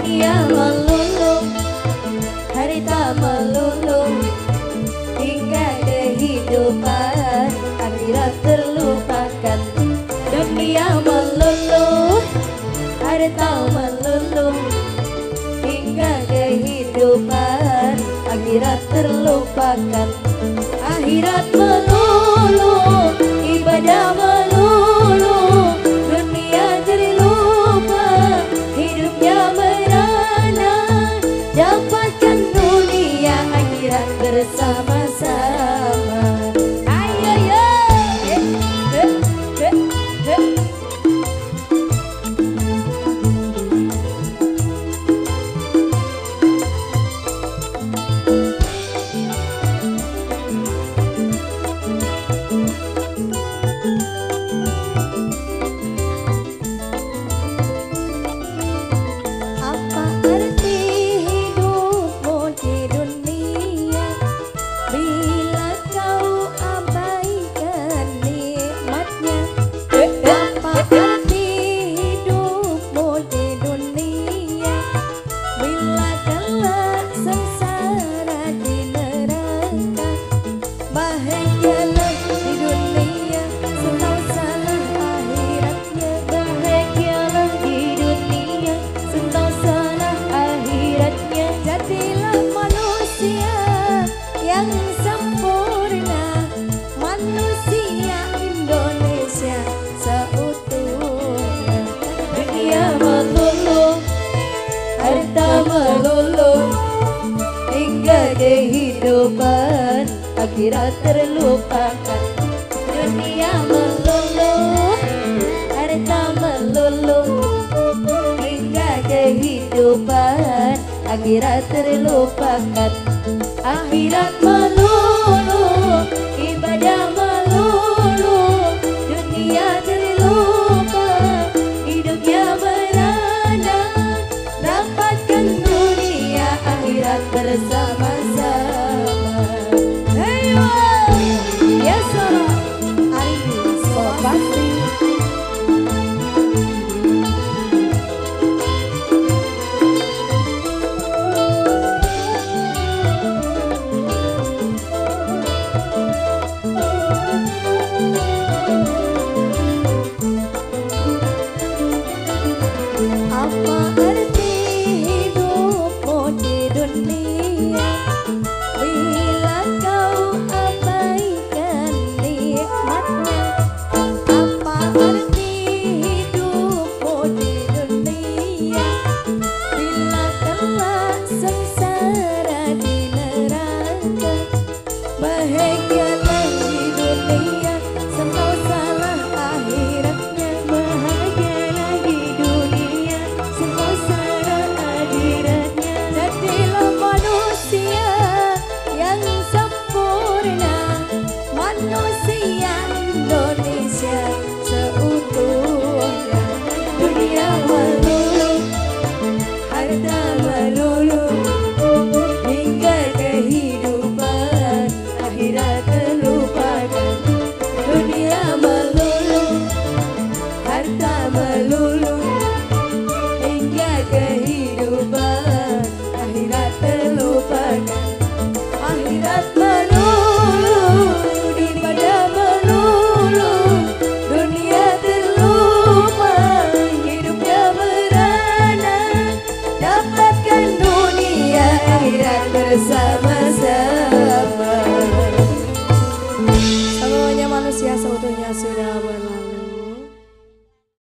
melulu melulu hingga kehidupan akhirat terlupakan. Terlupakan. Akhirat melulu ibadah melulu kira terlupakan. Dunia melulu Harta melulu Hingga kehidupan Akhirat terlupakan. Akhirat melulu melulu